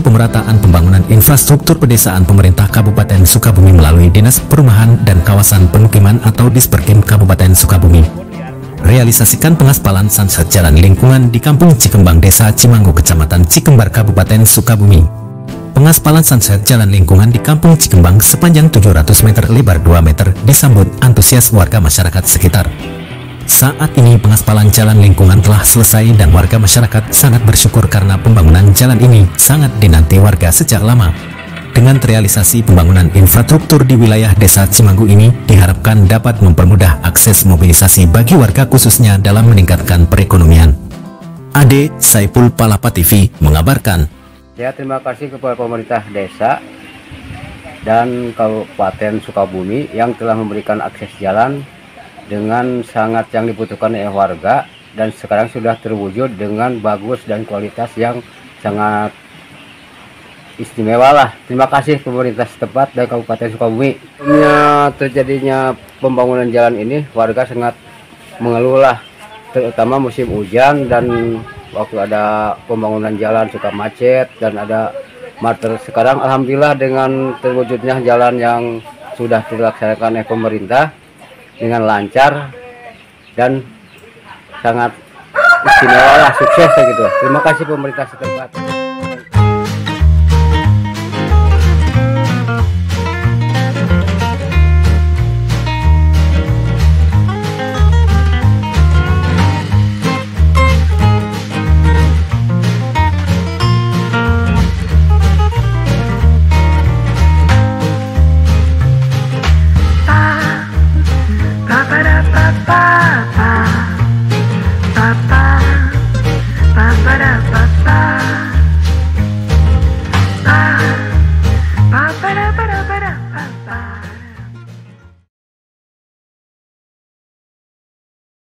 Pemerataan Pembangunan Infrastruktur Pedesaan Pemerintah Kabupaten Sukabumi melalui Dinas Perumahan dan Kawasan Pemukiman atau Disperkim Kabupaten Sukabumi. Realisasikan pengaspalan sunset jalan lingkungan di Kampung Cikembang Desa Cimanggu Kecamatan Cikembar Kabupaten Sukabumi. Pengaspalan sunset jalan lingkungan di Kampung Cikembang sepanjang 700 meter lebar 2 meter disambut antusias warga masyarakat sekitar. Saat ini pengaspalan jalan lingkungan telah selesai dan warga masyarakat sangat bersyukur karena pembangunan jalan ini sangat dinanti warga sejak lama. Dengan terrealisasi pembangunan infrastruktur di wilayah desa Cimanggu ini diharapkan dapat mempermudah akses mobilisasi bagi warga khususnya dalam meningkatkan perekonomian. Ade Saipul Palapa TV mengabarkan. Ya terima kasih kepada pemerintah desa dan Kabupaten Sukabumi yang telah memberikan akses jalan dengan sangat yang dibutuhkan oleh warga dan sekarang sudah terwujud dengan bagus dan kualitas yang sangat istimewa lah. Terima kasih pemerintah setempat dan Kabupaten Sukabumi. Terjadinya pembangunan jalan ini warga sangat mengeluh lah, terutama musim hujan dan waktu ada pembangunan jalan suka macet dan ada marter. Sekarang alhamdulillah dengan terwujudnya jalan yang sudah dilaksanakan oleh pemerintah dengan lancar dan sangat istimewa lah sukses gitu. Terima kasih pemerintah setempat.